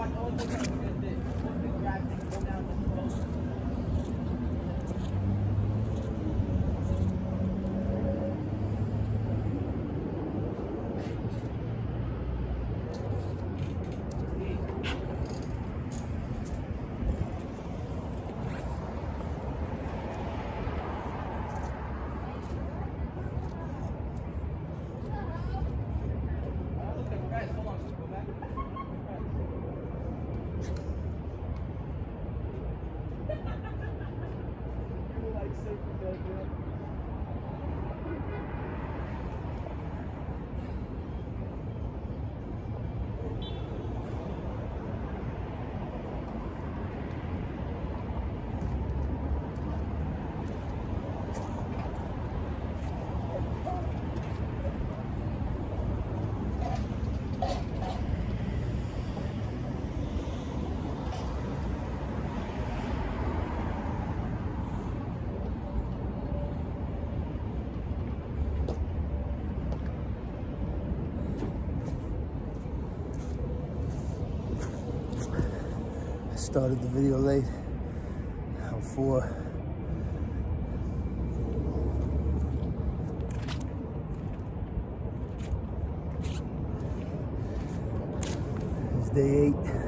one only can do this. One can drive and go down. safe Thank you. Started the video late. I'm four. It's day eight.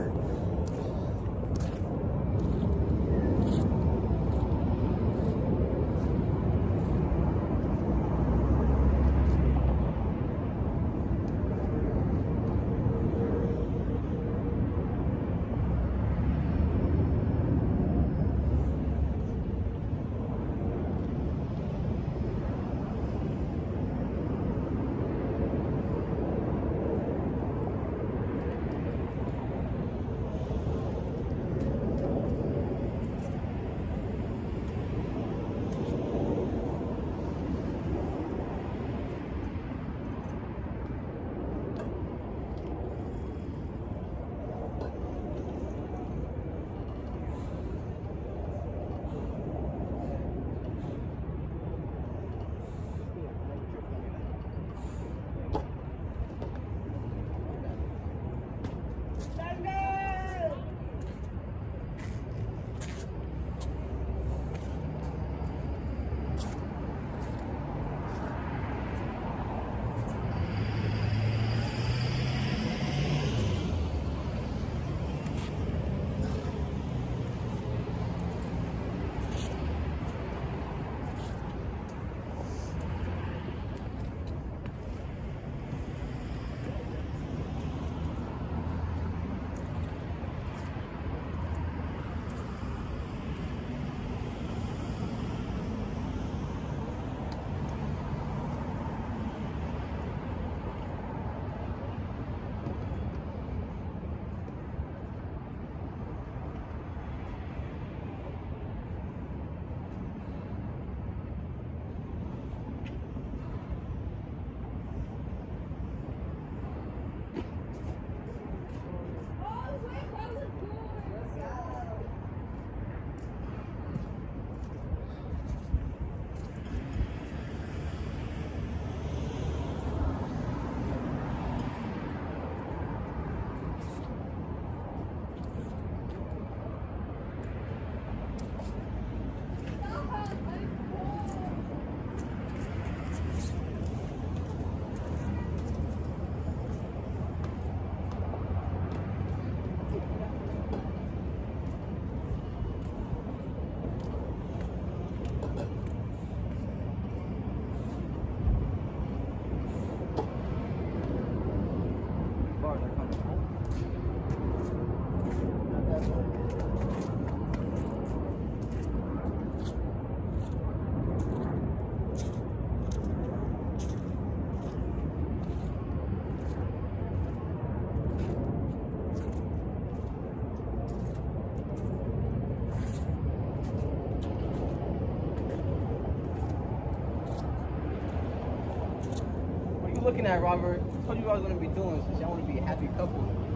Looking at, Robert? I told you what I was to be doing since want to be a happy couple.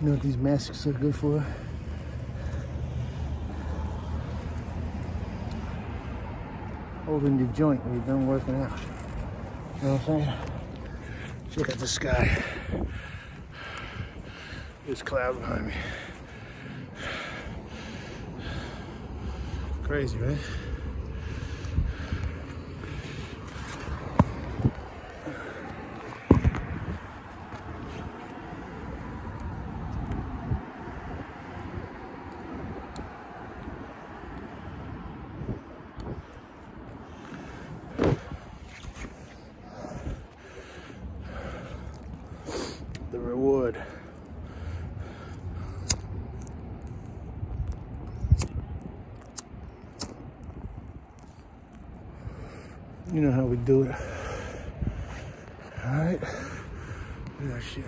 You know what these masks are good for? Holding the joint when you're done working out. You know what I'm saying? The sky. There's cloud behind me. Crazy, right? the reward. You know how we do it. All right. Look at that shit.